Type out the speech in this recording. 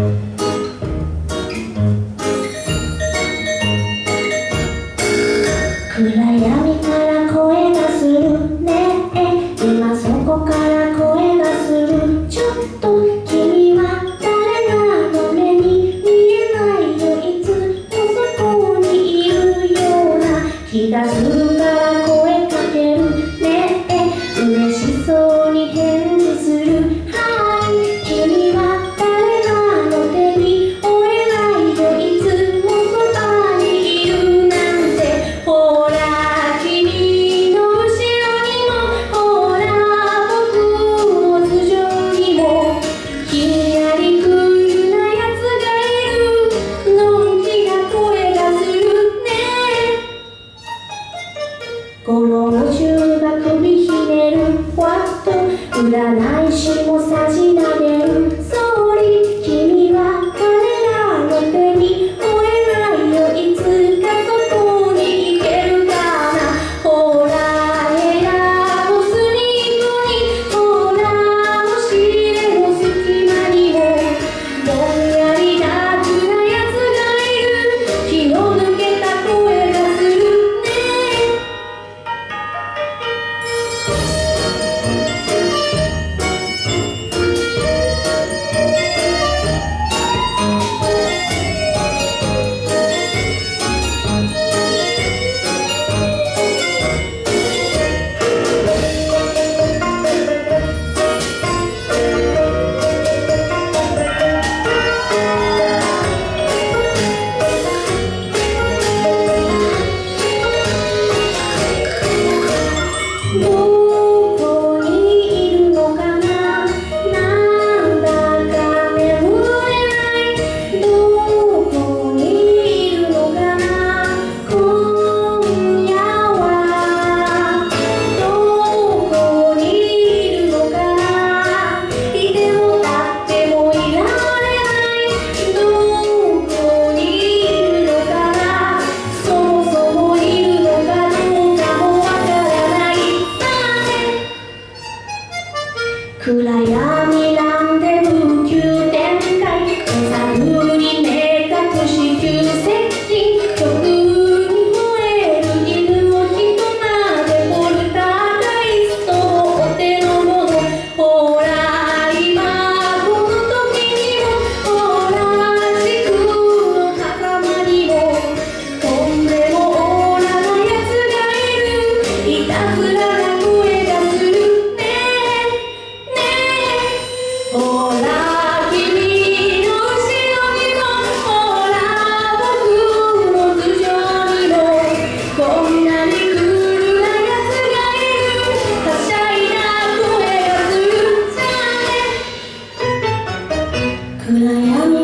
Uh, 心の宙が首ひねるわっと占い師もさじ投げ Could I am.